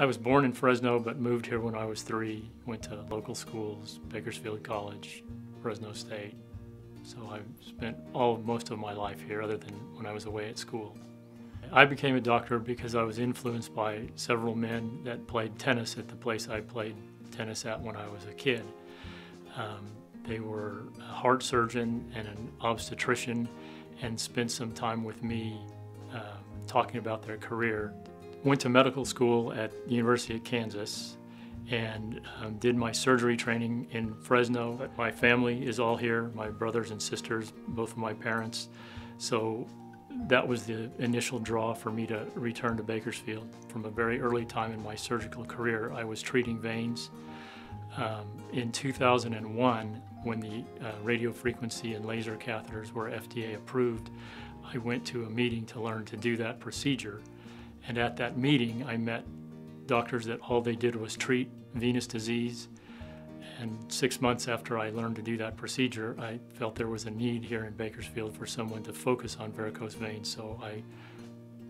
I was born in Fresno but moved here when I was three. Went to local schools, Bakersfield College, Fresno State. So I've spent all most of my life here other than when I was away at school. I became a doctor because I was influenced by several men that played tennis at the place I played tennis at when I was a kid. Um, they were a heart surgeon and an obstetrician and spent some time with me um, talking about their career. Went to medical school at the University of Kansas and um, did my surgery training in Fresno. But my family is all here, my brothers and sisters, both of my parents. So that was the initial draw for me to return to Bakersfield. From a very early time in my surgical career, I was treating veins. Um, in 2001, when the uh, radio frequency and laser catheters were FDA approved, I went to a meeting to learn to do that procedure. And at that meeting, I met doctors that all they did was treat venous disease. And six months after I learned to do that procedure, I felt there was a need here in Bakersfield for someone to focus on varicose veins. So I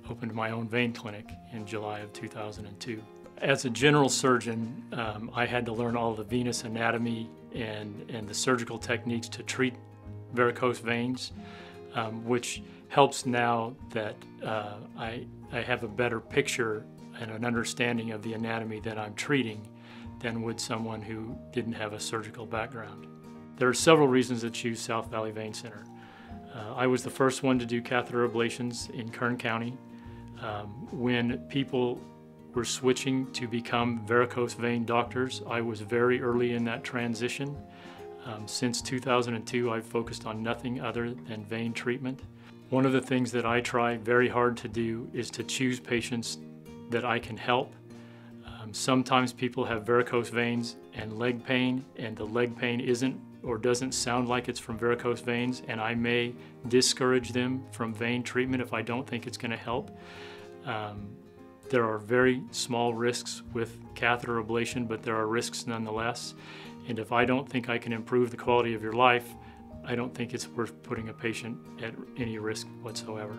opened my own vein clinic in July of 2002. As a general surgeon, um, I had to learn all the venous anatomy and, and the surgical techniques to treat varicose veins, um, which helps now that uh, I, I have a better picture and an understanding of the anatomy that I'm treating than would someone who didn't have a surgical background. There are several reasons to choose South Valley Vein Center. Uh, I was the first one to do catheter ablations in Kern County. Um, when people were switching to become varicose vein doctors, I was very early in that transition. Um, since 2002, I've focused on nothing other than vein treatment. One of the things that I try very hard to do is to choose patients that I can help. Um, sometimes people have varicose veins and leg pain, and the leg pain isn't or doesn't sound like it's from varicose veins, and I may discourage them from vein treatment if I don't think it's going to help. Um, there are very small risks with catheter ablation, but there are risks nonetheless. And if I don't think I can improve the quality of your life, I don't think it's worth putting a patient at any risk whatsoever.